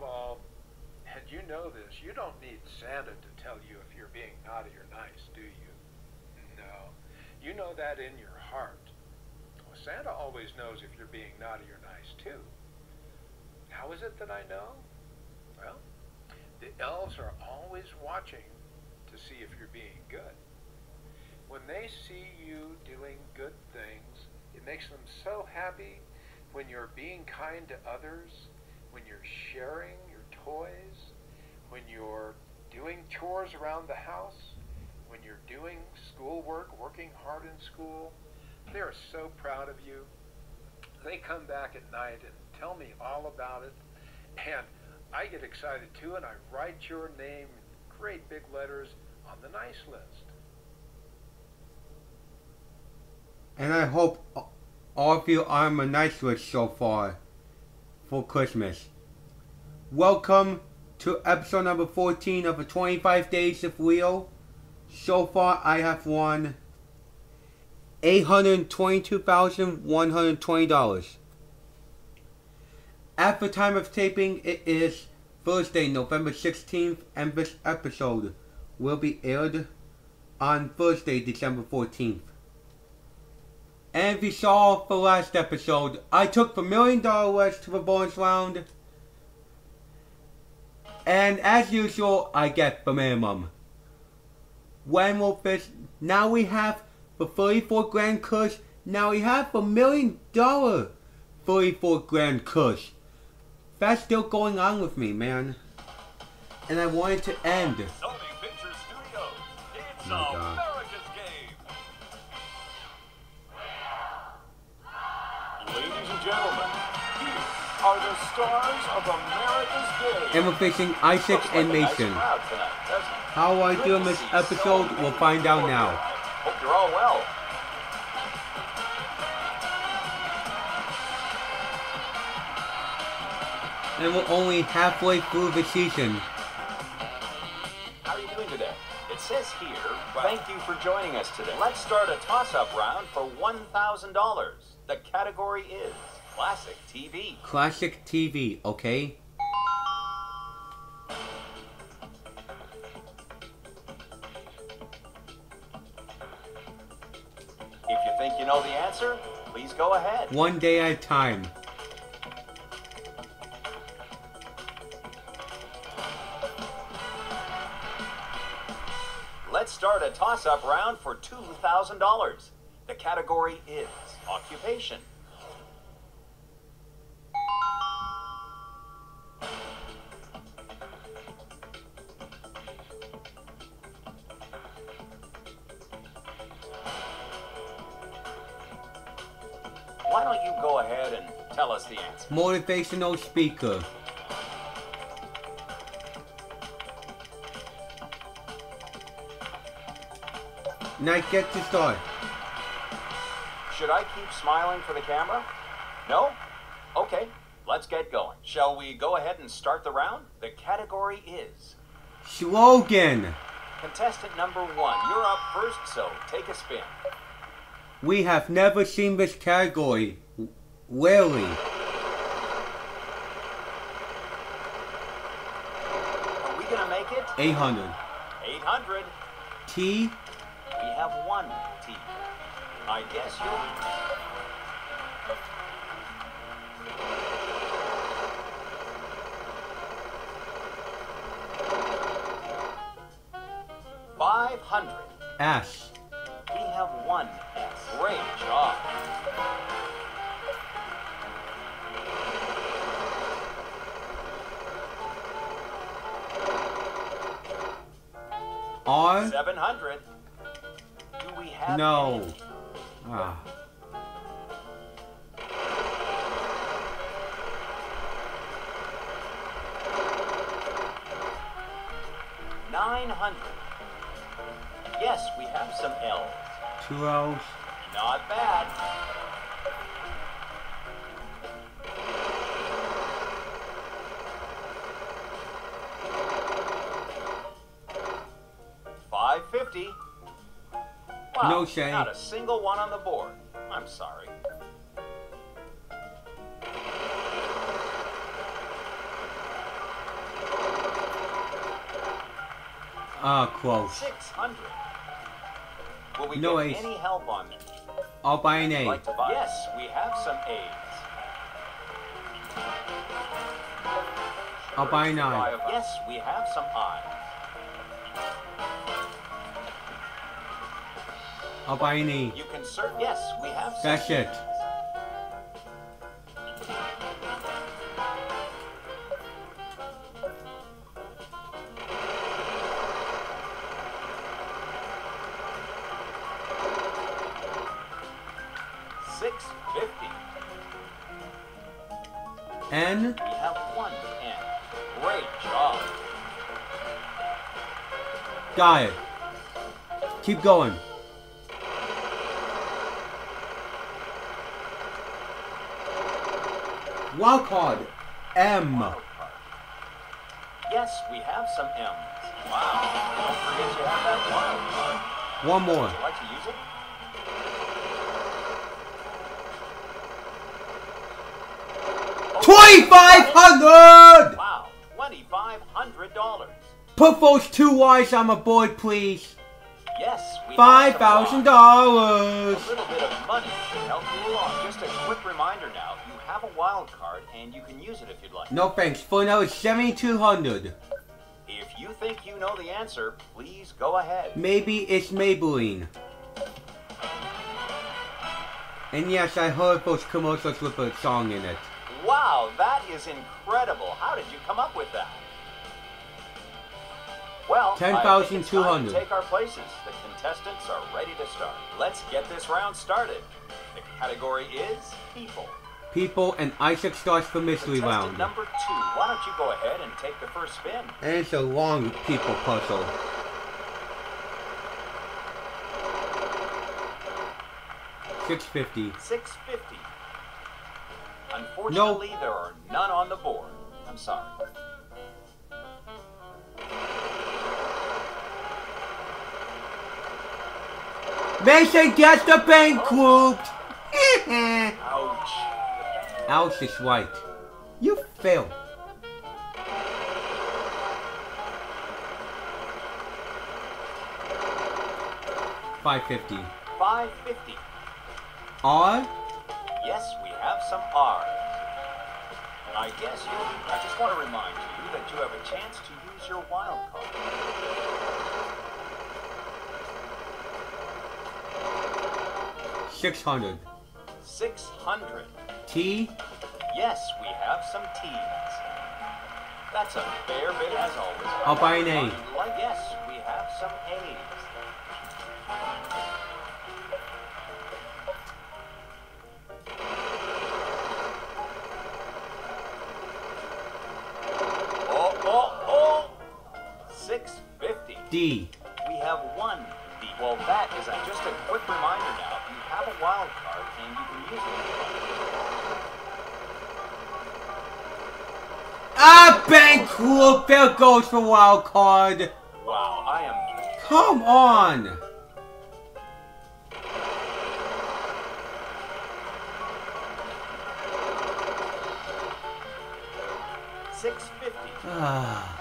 of all, and you know this, you don't need Santa to tell you if you're being naughty or nice, do you? No. You know that in your heart. Well, Santa always knows if you're being naughty or nice, too. How is it that I know? Well, the elves are always watching to see if you're being good. When they see you doing good things, it makes them so happy when you're being kind to others, when you're sharing your toys, when you're doing chores around the house, when you're doing schoolwork, working hard in school. They're so proud of you. They come back at night and tell me all about it. And I get excited too, and I write your name in great big letters on the nice list. And I hope all of you are on my nice list so far for Christmas. Welcome to episode number 14 of the 25 Days of Wheel. So far, I have won $822,120. At the time of taping, it is Thursday, November 16th, and this episode will be aired on Thursday, December 14th. And if you saw the last episode, I took the million dollar wedge to the bonus round. And as usual, I get the minimum. When will this? Now we have the 34 grand kush. Now we have the million dollar 34 grand kush. That's still going on with me, man. And I wanted to end. Sony Pictures Studios. It's oh My are the stars of America's game. And we're facing Isaac like and nice Mason. tonight. How I do in this episode, we'll find out now. Hope you're all well. And we're only halfway through the season. How are you doing today? It says here, thank you for joining us today. Let's start a toss-up round for $1,000. The category is Classic TV. Classic TV, okay? If you think you know the answer, please go ahead. One day at a time. Let's start a toss-up round for $2,000. The category is Occupation. Go ahead and tell us the answer? Motivational speaker. Now get to start. Should I keep smiling for the camera? No? Okay, let's get going. Shall we go ahead and start the round? The category is Slogan. contestant number one. You're up first, so take a spin. We have never seen this category. Rarely. Are we gonna make it? 800. 800. T. We have one T. I guess you'll. Five hundred. S. We have one S. Great job. R. Seven hundred. Do we have No. any? Ah. Nine hundred. Yes, we have some L's. Two L's. Not bad. 50. Wow, no shame. Not a single one on the board. I'm sorry. Ah, oh, close. 600. Will we no get ace. any help on this? I'll buy an A. Like yes, we have some A's. I'll buy an I. Yes, we have some I's. I'll buy an E. You can search. Yes, we have That's it. Six fifty. N. We have one N. Great job. Got it. Keep going. Wild card. M. Wild card. Yes, we have some M's. Wow. Don't forget you have that wild card. One more. Would you like to use it? Twenty-five hundred. Wow, twenty-five hundred dollars. Put those two Y's on my board, please. Yes, Five A dollars. little bit of money should help you along. Just a quick reminder No thanks. For now, it's seventy-two hundred. If you think you know the answer, please go ahead. Maybe it's Maybelline. And yes, I heard those commercials with a song in it. Wow, that is incredible. How did you come up with that? Well, I think it's time to 10,200. Take our places. The contestants are ready to start. Let's get this round started. The category is people. People and Isaac starts the mystery round. number two. Why don't you go ahead and take the first spin? And it's a long people puzzle. Six fifty. 650. Unfortunately, there are none on the board. I'm sorry. Mason gets the bankrupt. Ouch. Alice is right. You failed. Five fifty. 550. R. Yes, we have some R. I guess you. I just want to remind you that you have a chance to use your wild card. Six hundred. 600. T. Yes, we have some T's. That's a fair bit as always. I'll buy an A. Yes, we have some A's. Oh, oh, oh! 650. D. We have one D. Well, that is a, just a quick reminder now. You have a wild card and you can use it. Ah, bankrupt. There goes for wild card. Wow, I am Come on. six fifty. Ah.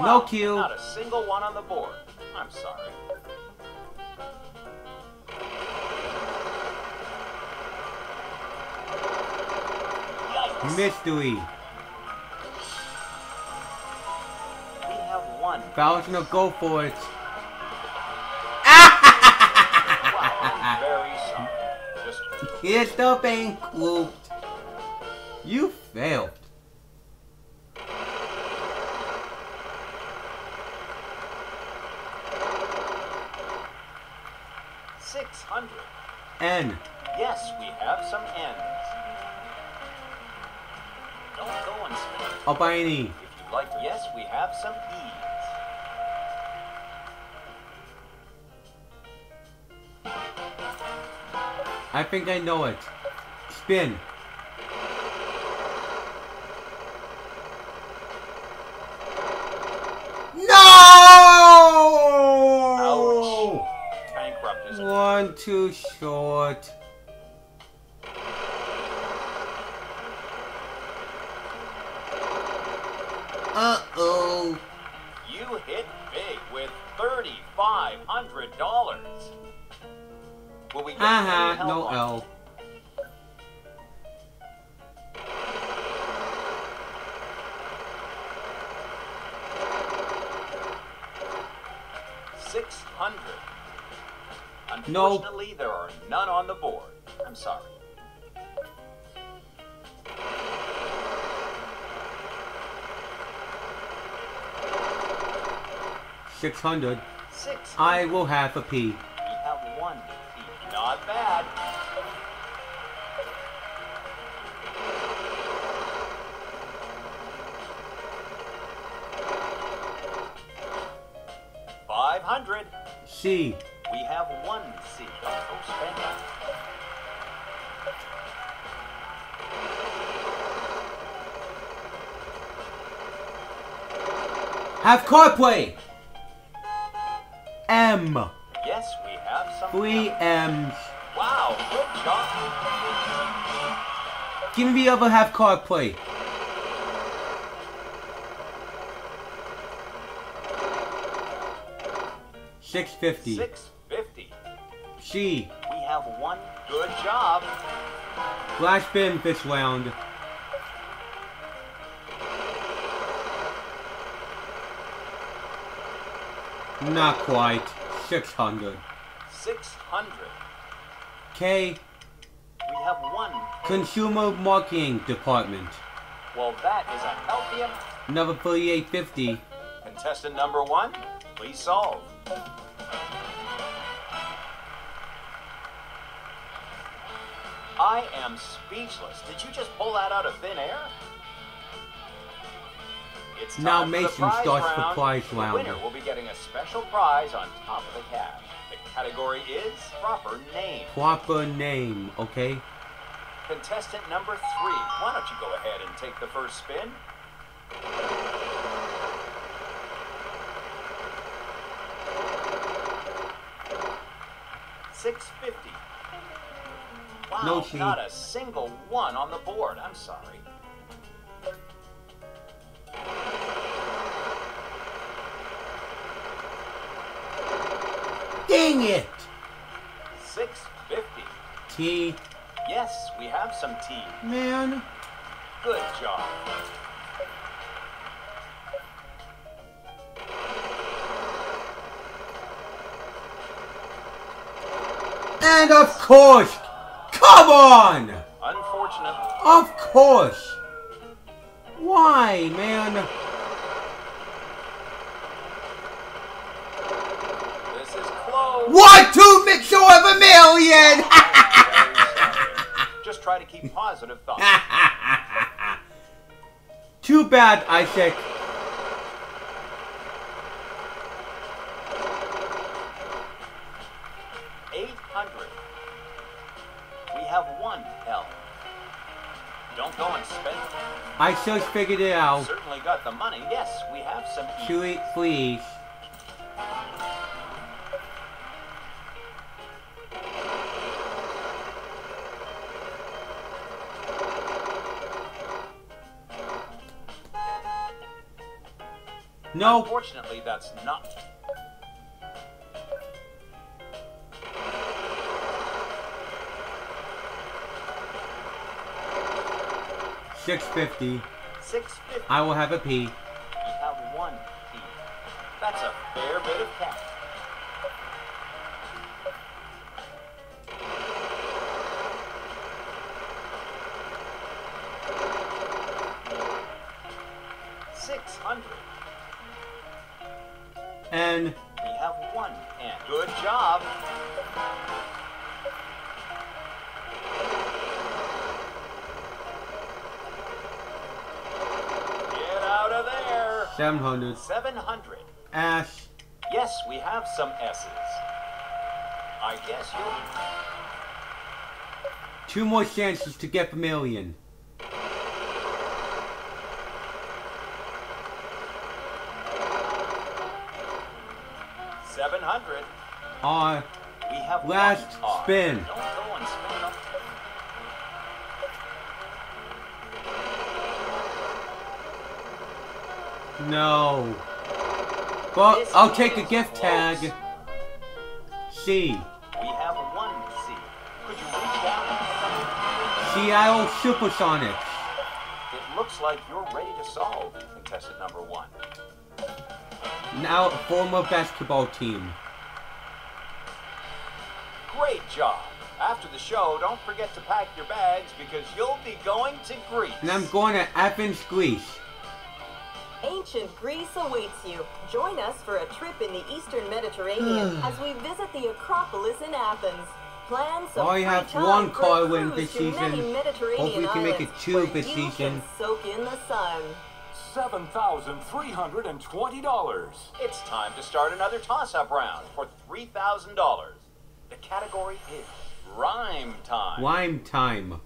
No cue. Not a single one on the board. I'm sorry. Mystery. Thousand to go for it. Wow, I'm very sorry. Here's the bankrupt. You failed. six hundred. N. Yes, we have some N's. Don't go and spin. I'll buy an E. If you'd like. Yes, we have some E's. I think I know it. Spin. No! Ouch. One too short. Uh oh. You hit big with Five hundred dollars. Will we get Uh-huh, no L. Six hundred. No. Unfortunately, there are none on the board. I'm sorry. Six hundred. Six. I will have a P. We have one. Not bad. Five hundred. C. We have one C. Don't go spend that. Have CarPlay. M. Three. M's. Um, wow, good job. Give me the other half card play. Six fifty. Six fifty. C. We have one. Good job. Flash spin this round. Not quite. Six hundred. K. We have one. Consumer Marketing Department. Well, that is a healthy amount. Number 3850. Contestant number one, please solve. I am speechless. Did you just pull that out of thin air? It's Now the Mason prize starts the round. prize The round. winner will be getting a special prize on top of the cash. Category is proper name. Proper name, okay? Contestant number three, why don't you go ahead and take the first spin? Six fifty. Wow, No not a single one on the board. I'm sorry. Dang it! Six fifty. T. Yes, we have some tea. Man. Good job. And of course! Come on! Unfortunately. Of course! Why, man? This is close. One, two, make sure of a million! Just try to keep positive thoughts. Too bad, Isaac. Eight hundred. We have one L. Don't go and spend it. I just figured it out. Certainly got the money. Yes, we have some. Chew it, please. No, Unfortunately, that's not. six fifty. Six fifty. I will have a P. And We have one and good job. Get out of there. seven hundred. 700. Ash. Yes, we have some S's. I guess you'll. Two more chances to get a million. R. We have Last spin. No. Well, This I'll take a gift close. tag. C. We have one C. Could you reach down and? Seattle Supersonics. It looks like you're ready to solve, contestant number one. Now a former basketball team. Great job. After the show, don't forget to pack your bags because you'll be going to Greece. And I'm going to Athens, Greece. Ancient Greece awaits you. Join us for a trip in the Eastern Mediterranean as we visit the Acropolis in Athens. Plan some I free have one car win this many season. Mediterranean Hopefully we can make it islands two this you season. Can soak in the sun. $7,320. It's time to start another toss-up round for $3,000. The category is rhyme time. Rhyme time.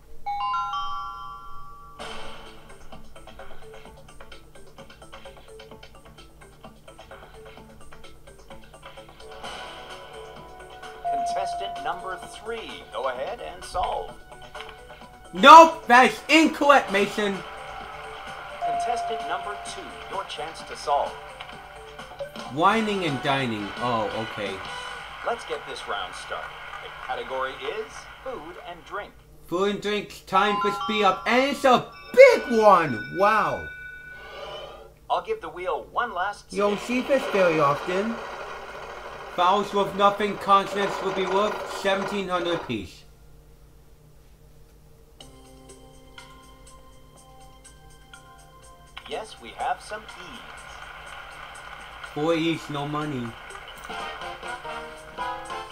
Contestant number three, go ahead and solve. Nope, that's incorrect, Mason. Contestant number two, your chance to solve. Whining and dining. Oh, okay. Let's get this round started. The category is food and drink. Food and drinks, time for speed up, and it's a big one! Wow. I'll give the wheel one last You don't see this very often. Vowels with nothing, consonants will be worth 1700 apiece. Yes, we have some E's. Four each, no money.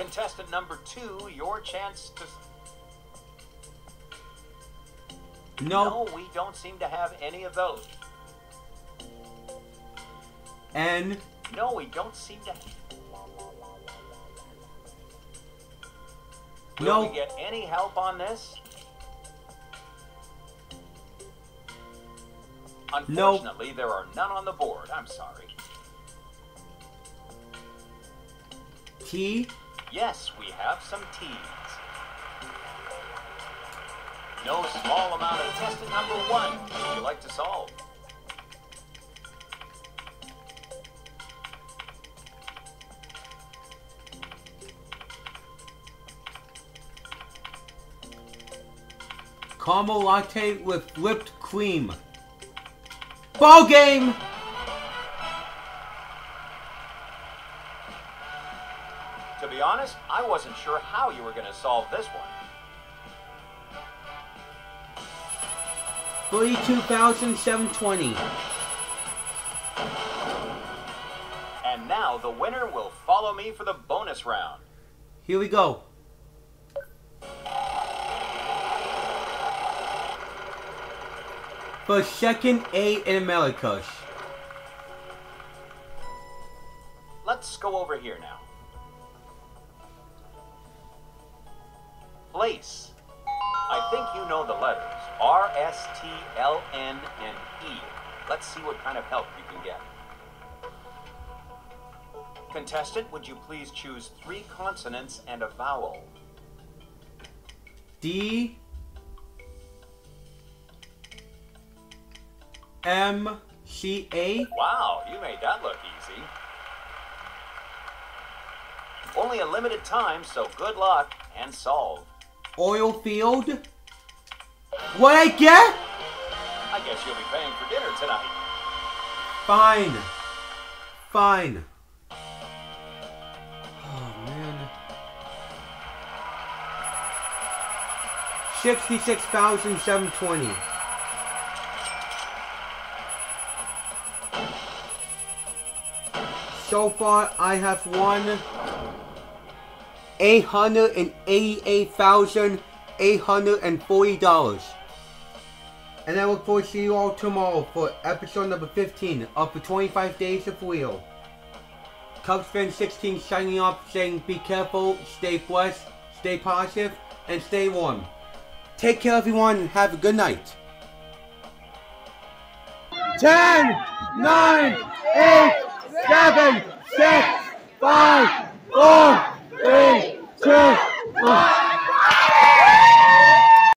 Contestant number two, your chance to. No, No, we don't seem to have any of those. N, No, we don't seem to. Will No. we get any help on this? Unfortunately, there are none on the board. I'm sorry. T, Yes, we have some teas. No small amount of contestant number one. Would you like to solve? caramel latte with whipped cream. Ball game! Wasn't sure how you were going to solve this one. 32,720. And now the winner will follow me for the bonus round. Here we go. For second A in Americas. Let's go over here now. Place. I think you know the letters R, S, T, L, N, and E. Let's see what kind of help you can get. Contestant, would you please choose three consonants and a vowel? D M C A Wow, you made that look easy. Only a limited time, so good luck and solve. Oil field. What I get? I guess you'll be paying for dinner tonight. Fine. Fine. Oh man. Sixty-six thousand seven twenty. So far, I have won $888,840. And I look forward to see you all tomorrow for episode number 15 of the 25 Days of Wheel. Cubs Fan 16 signing off saying be careful, stay blessed, stay positive, and stay warm. Take care everyone and have a good night. 10, 9, 8, 7, 6, 5, 4, three, two, one.